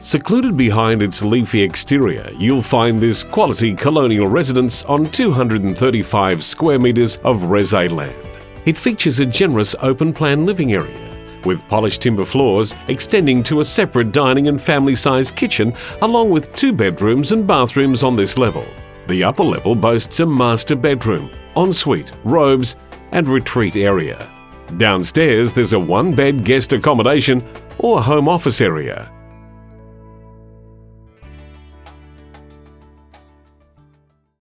Secluded behind its leafy exterior, you'll find this quality colonial residence on 235 square metres of Reze land. It features a generous open-plan living area with polished timber floors extending to a separate dining and family-sized kitchen along with two bedrooms and bathrooms on this level. The upper level boasts a master bedroom, ensuite, robes and retreat area. Downstairs there's a one-bed guest accommodation or home office area